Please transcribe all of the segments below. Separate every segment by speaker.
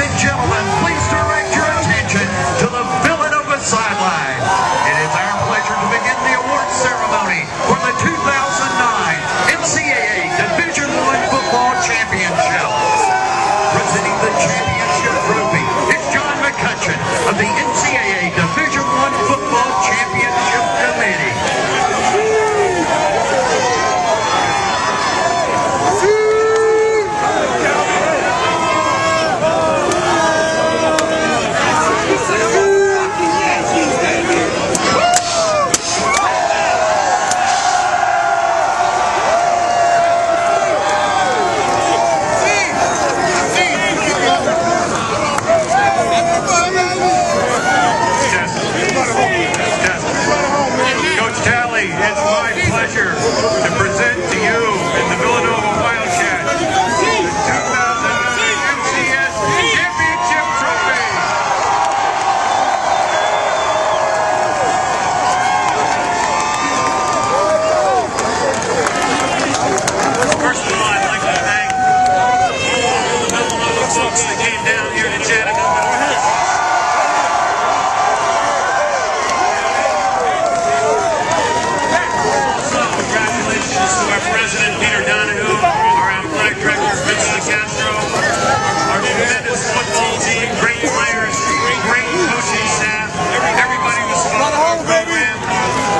Speaker 1: Ladies and our
Speaker 2: president, Peter Donohue, our athletic director, Vince Nicastro, our tremendous football team, great players, great coaching staff, everybody who's involved in our program.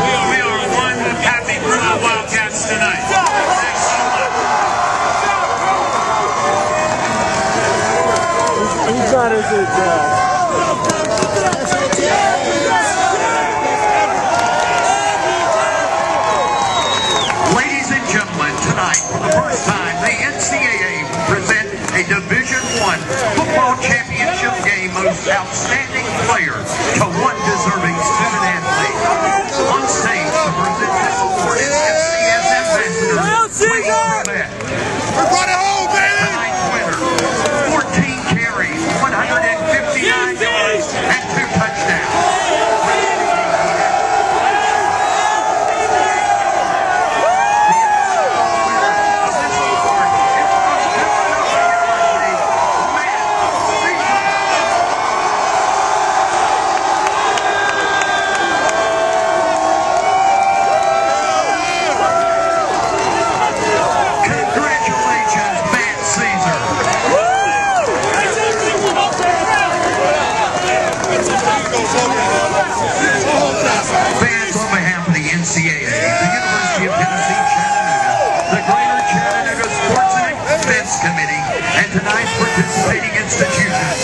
Speaker 2: We are, we are one happy group of Wildcats tonight. Thanks so much.
Speaker 3: Whose side is it,
Speaker 1: tonight, for the first time, the NCAA present a Division I football championship game most outstanding player to one deserving of the University of Tennessee Chattanooga, the Greater Chattanooga Sports and Events Committee, and tonight's participating institutions,